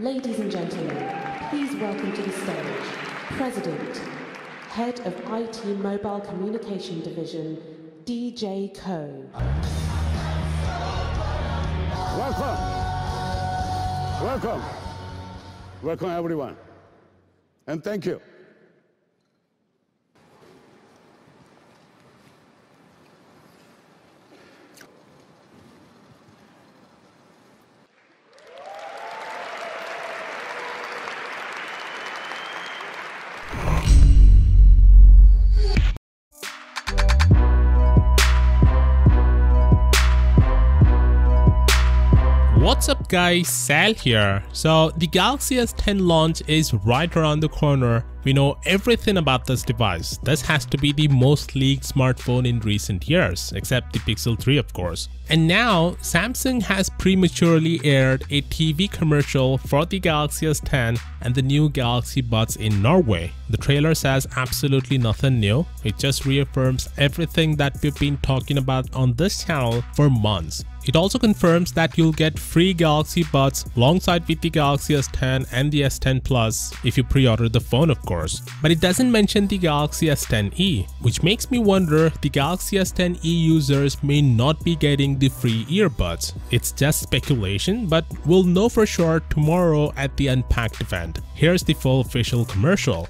Ladies and gentlemen, please welcome to the stage President, Head of IT Mobile Communication Division, DJ Koh. Welcome. Welcome. Welcome, everyone. And thank you. What's up guys, Sal here. So the Galaxy S10 launch is right around the corner. We know everything about this device. This has to be the most leaked smartphone in recent years, except the Pixel 3 of course. And now Samsung has prematurely aired a TV commercial for the Galaxy S10 and the new Galaxy Buds in Norway. The trailer says absolutely nothing new. It just reaffirms everything that we've been talking about on this channel for months. It also confirms that you'll get free Galaxy Buds alongside with the Galaxy S10 and the S10 Plus if you pre-order the phone of course. Course, but it doesn't mention the Galaxy S10e, which makes me wonder the Galaxy S10e users may not be getting the free earbuds. It's just speculation, but we'll know for sure tomorrow at the Unpacked event. Here's the full official commercial.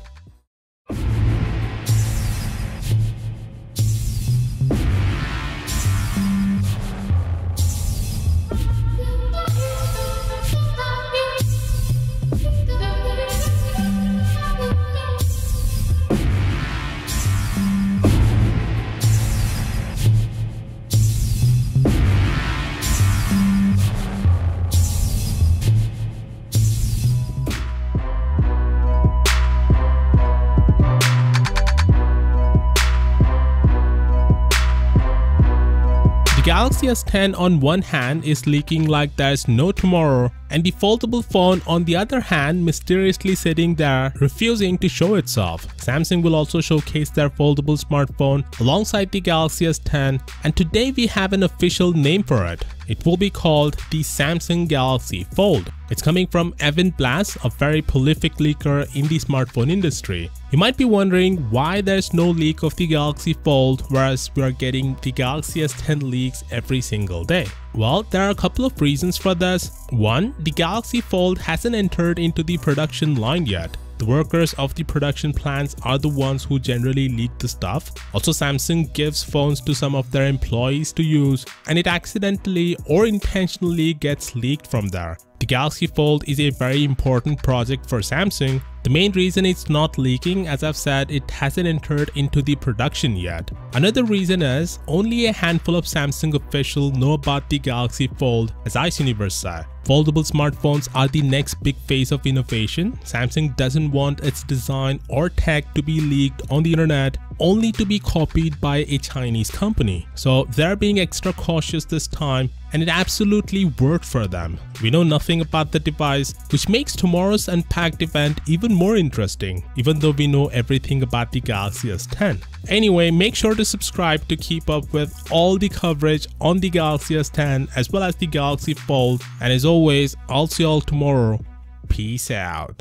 Galaxy S10 on one hand is leaking like there's no tomorrow and the foldable phone on the other hand mysteriously sitting there refusing to show itself. Samsung will also showcase their foldable smartphone alongside the Galaxy S10 and today we have an official name for it. It will be called the Samsung Galaxy Fold. It's coming from Evan Blass, a very prolific leaker in the smartphone industry. You might be wondering why there's no leak of the Galaxy Fold whereas we are getting the Galaxy S10 leaks every single day. Well, there are a couple of reasons for this. One, the Galaxy Fold hasn't entered into the production line yet. The workers of the production plants are the ones who generally leak the stuff. Also, Samsung gives phones to some of their employees to use and it accidentally or intentionally gets leaked from there. The Galaxy Fold is a very important project for Samsung. The main reason it's not leaking, as I've said, it hasn't entered into the production yet. Another reason is only a handful of Samsung officials know about the Galaxy Fold, as Ice Universe said. Foldable smartphones are the next big phase of innovation. Samsung doesn't want its design or tech to be leaked on the internet only to be copied by a Chinese company. So they're being extra cautious this time and it absolutely worked for them. We know nothing about the device, which makes tomorrow's Unpacked event even more interesting, even though we know everything about the Galaxy S10. Anyway, make sure to subscribe to keep up with all the coverage on the Galaxy S10 as well as the Galaxy Fold. And as always, I'll see you all tomorrow. Peace out.